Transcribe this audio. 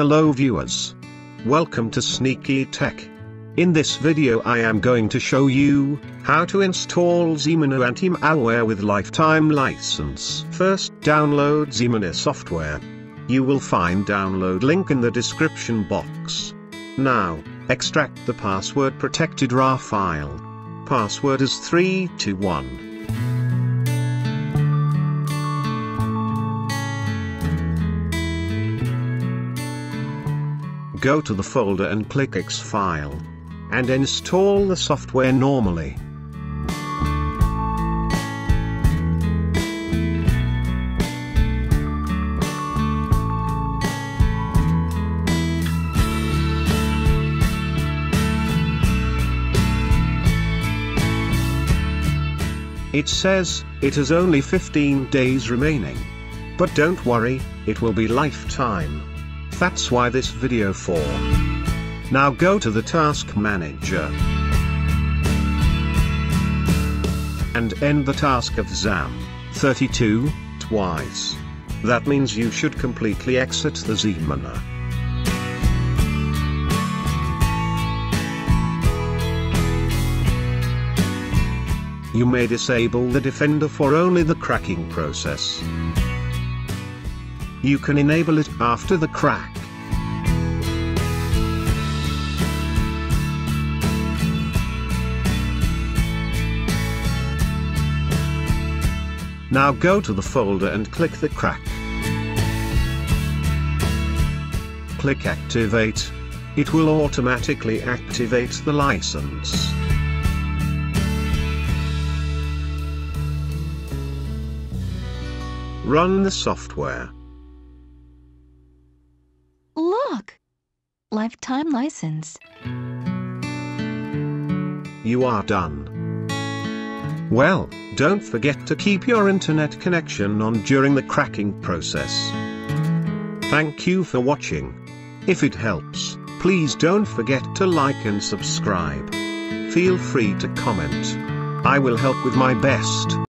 hello viewers. Welcome to Sneaky Tech. In this video I am going to show you, how to install Zemana anti-malware with lifetime license. First download Zemana software. You will find download link in the description box. Now, extract the password protected RAR file. Password is 321. Go to the folder and click X file. And install the software normally. It says, it has only 15 days remaining. But don't worry, it will be lifetime. That's why this video for. Now go to the task manager. And end the task of ZAM, 32, twice. That means you should completely exit the Zemana. You may disable the Defender for only the cracking process. You can enable it after the crack. Now go to the folder and click the crack. Click activate. It will automatically activate the license. Run the software. Lifetime license. You are done. Well, don't forget to keep your internet connection on during the cracking process. Thank you for watching. If it helps, please don't forget to like and subscribe. Feel free to comment. I will help with my best.